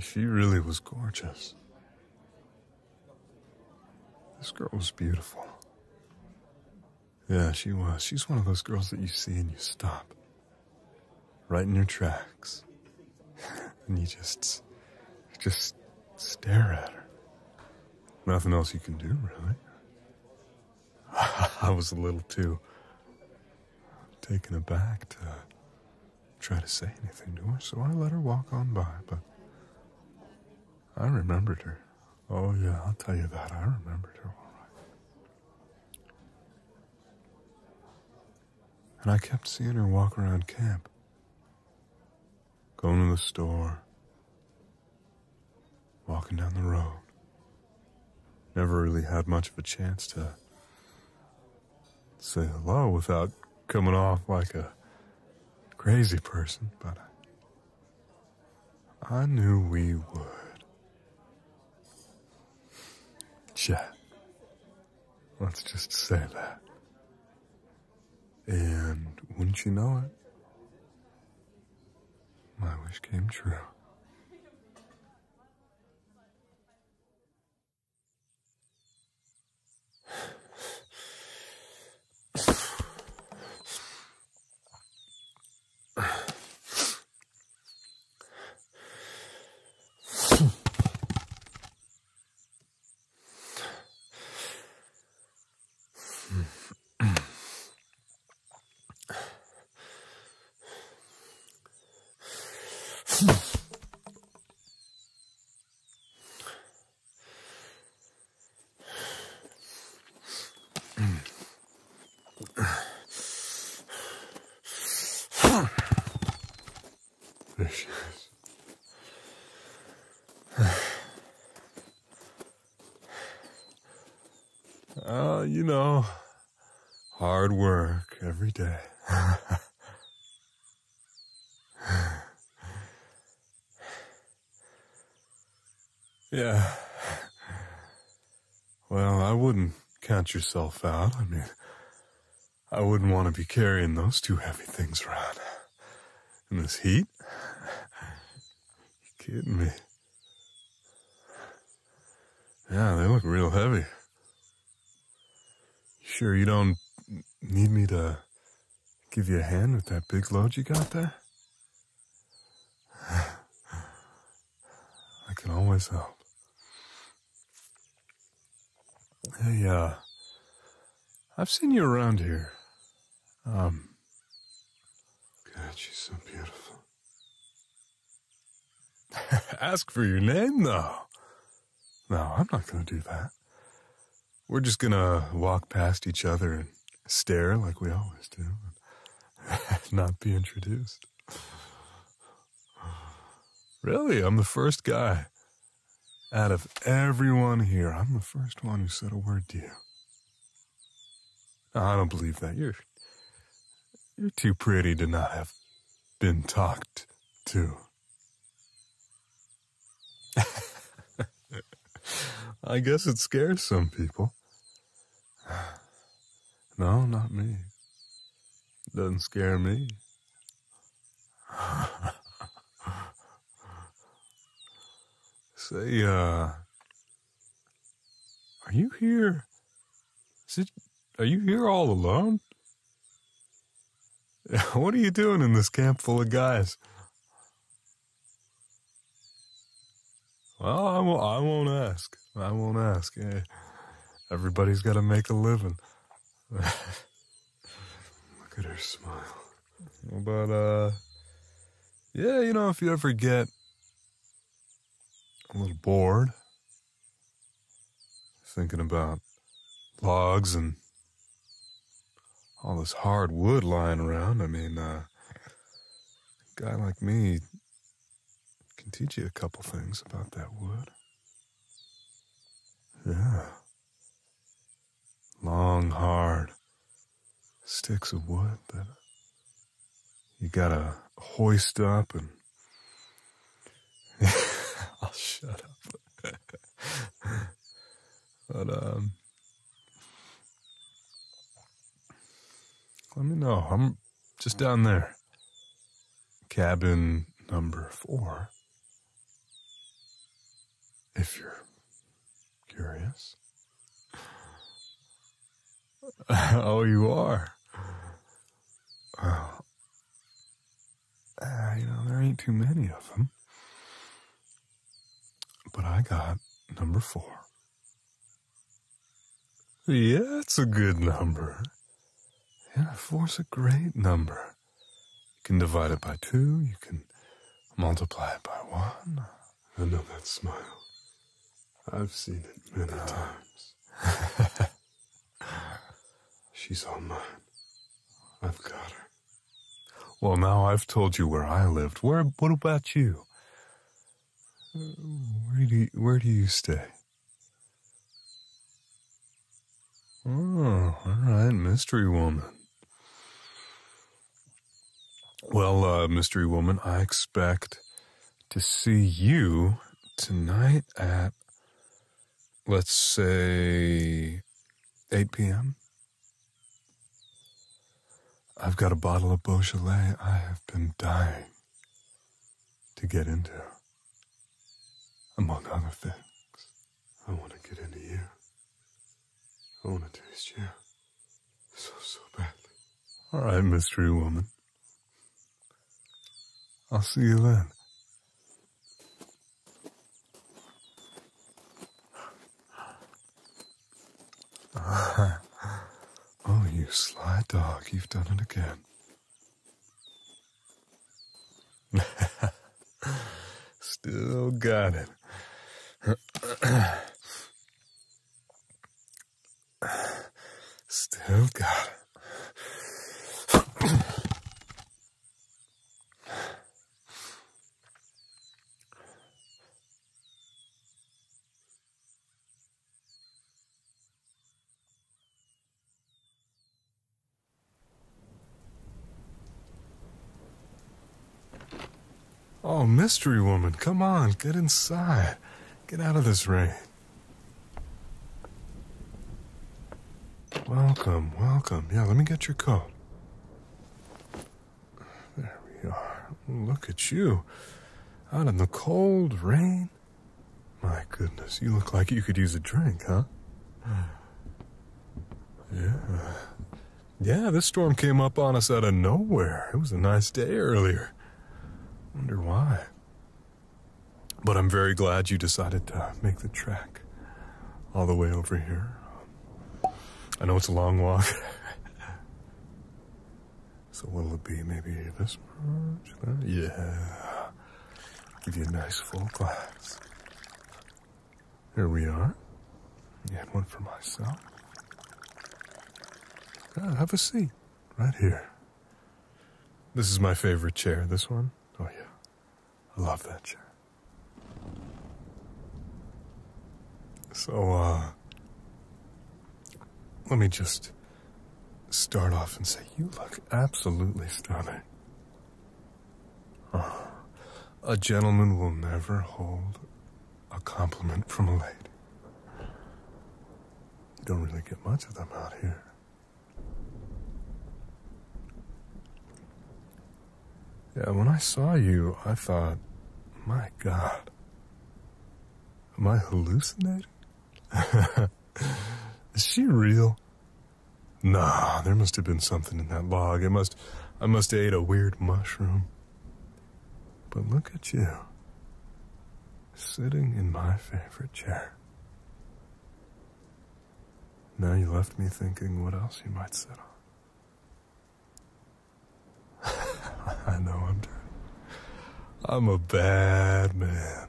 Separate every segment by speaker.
Speaker 1: She really was gorgeous. This girl was beautiful. Yeah, she was. She's one of those girls that you see and you stop. Right in your tracks. and you just. Just stare at her. Nothing else you can do, really. I was a little too taken aback to try to say anything to her, so I let her walk on by, but I remembered her. Oh, yeah, I'll tell you that. I remembered her all right. And I kept seeing her walk around camp, going to the store, walking down the road. Never really had much of a chance to say hello without coming off like a crazy person, but I knew we would. Chat. Let's just say that. And wouldn't you know it? My wish came true. Vicious. Uh, you know, hard work every day. yeah. Well, I wouldn't count yourself out. I mean, I wouldn't want to be carrying those two heavy things around in this heat. Kidding me? Yeah, they look real heavy. Sure you don't need me to give you a hand with that big load you got there? I can always help. Hey, uh, I've seen you around here. Um, God, she's so beautiful. Ask for your name, though. No, I'm not gonna do that. We're just gonna walk past each other and stare like we always do, and not be introduced. Really, I'm the first guy. Out of everyone here, I'm the first one who said a word to you. No, I don't believe that. You're you're too pretty to not have been talked to. I guess it scares some people. No, not me. Doesn't scare me. Say, uh, are you here? Is it, are you here all alone? What are you doing in this camp full of guys? Well, I won't, I won't ask. I won't ask. Eh, everybody's got to make a living. Look at her smile. But, uh, yeah, you know, if you ever get a little bored thinking about logs and all this hard wood lying around, I mean, uh, a guy like me can teach you a couple things about that wood. Yeah. Long, hard sticks of wood that you gotta hoist up and. I'll shut up. but, um. Let me know. I'm just down there. Cabin number four. If you're curious. oh, you are? Uh, you know, there ain't too many of them. But I got number four. Yeah, it's a good number. Yeah, four's a great number. You can divide it by two, you can multiply it by one. I know that smile. I've seen it many times. She's all mine. I've got her. Well, now I've told you where I lived. Where? What about you? Where do you, Where do you stay? Oh, all right, mystery woman. Well, uh, mystery woman, I expect to see you tonight at, let's say, 8 p.m. I've got a bottle of Beaujolais I have been dying to get into. Among other things, I want to get into you. I want to taste you so, so badly. All right, mystery woman. I'll see you then. oh, you sly dog, you've done it again. Still got it. Still got it. Oh, mystery woman, come on, get inside. Get out of this rain. Welcome, welcome. Yeah, let me get your coat. There we are. Look at you. Out in the cold rain. My goodness, you look like you could use a drink, huh? Yeah. Yeah, this storm came up on us out of nowhere. It was a nice day earlier. Wonder why. But I'm very glad you decided to make the trek all the way over here. I know it's a long walk. so what'll it be? Maybe this much? Yeah. Give you a nice full glass. Here we are. And one for myself. Ah, have a seat. Right here. This is my favorite chair, this one. Love that chair. So, uh, let me just start off and say you look absolutely stunning. Oh, a gentleman will never hold a compliment from a lady. You don't really get much of them out here. Yeah, when I saw you, I thought, my God, am I hallucinating? Is she real? Nah, there must have been something in that log. It must, I must have ate a weird mushroom. But look at you, sitting in my favorite chair. Now you left me thinking what else you might sit on. I know I'm dirty. I'm a bad man.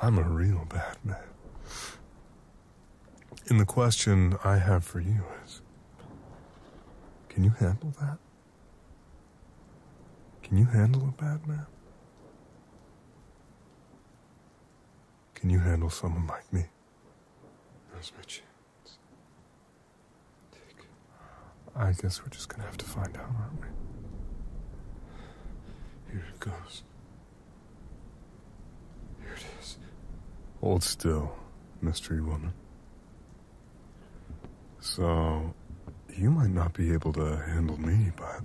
Speaker 1: I'm a real bad man. And the question I have for you is can you handle that? Can you handle a bad man? Can you handle someone like me? There's my chance. I guess we're just gonna have to find out, aren't we? Here it goes. Here it is. Hold still, mystery woman. So, you might not be able to handle me, but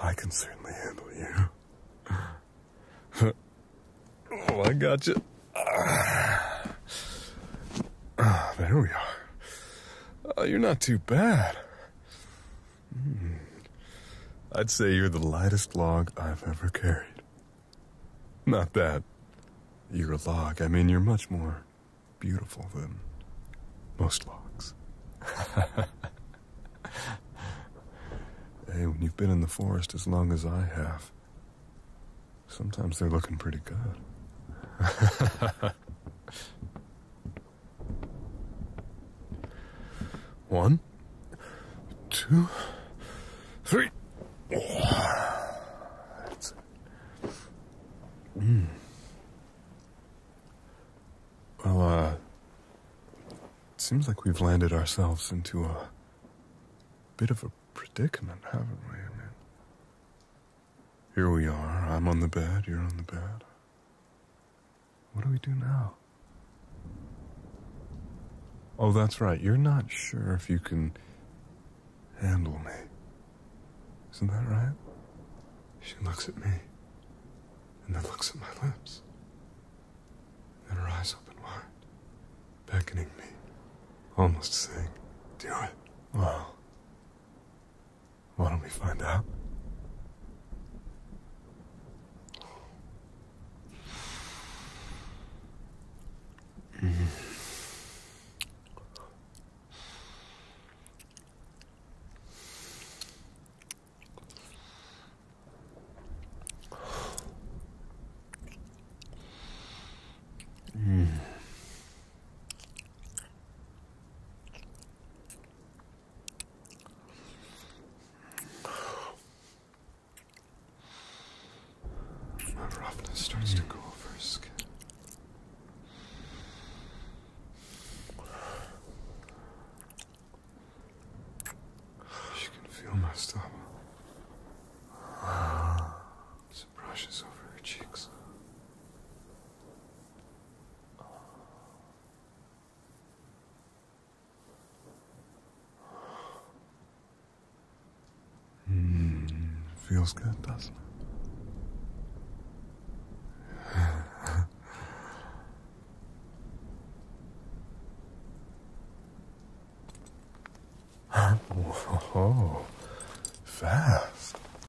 Speaker 1: I can certainly handle you. oh, I got you. Ah, there we are. Oh, you're not too bad. Hmm. I'd say you're the lightest log I've ever carried. Not that you're a log. I mean, you're much more beautiful than most logs. hey, when you've been in the forest as long as I have, sometimes they're looking pretty good. One, two, three. Mm. Well, uh, it seems like we've landed ourselves into a bit of a predicament, haven't we? I mean, here we are. I'm on the bed, you're on the bed. What do we do now? Oh, that's right. You're not sure if you can handle me. Isn't that right? She looks at me and then looks at my lips. Then her eyes open wide, beckoning me, almost saying, Do it. Well, why don't we find out? My starts to go over her skin. She can feel my stomach. As brushes over her cheeks. Mm, feels good, doesn't it?